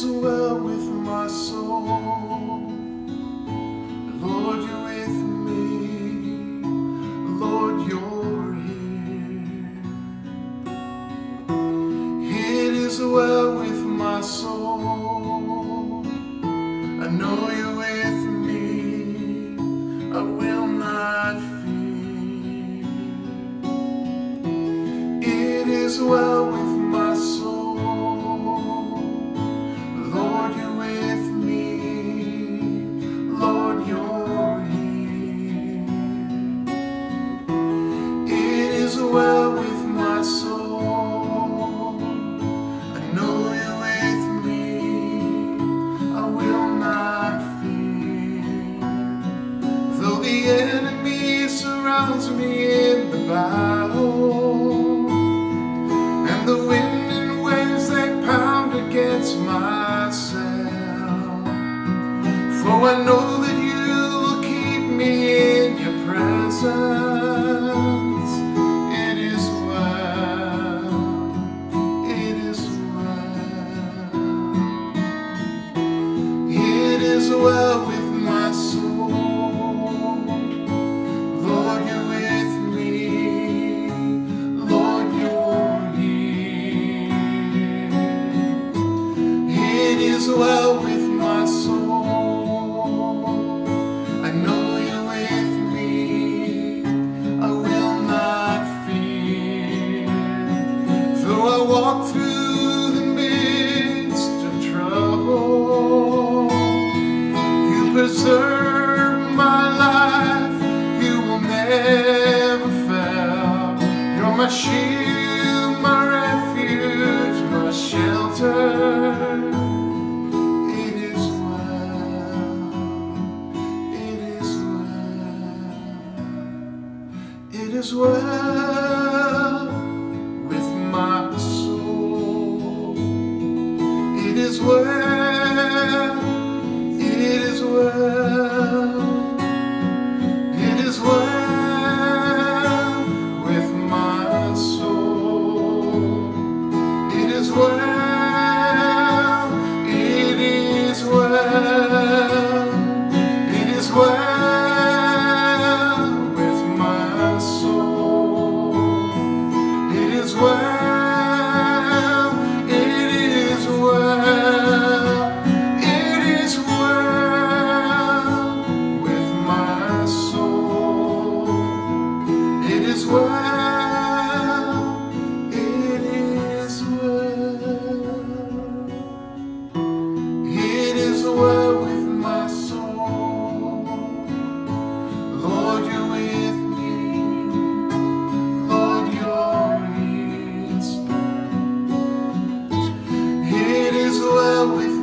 is well with my soul. Lord, you're with me. Lord, you're here. It is well with my soul. I know you're with me. I will not fear. It is well with and the wind and waves they pound against my sail. For I know that you will keep me in your presence. It is well, it is well. It is well with my soul. Shield, my refuge, my shelter. It is well. It is well. It is well with my soul. It is well. It is well. love with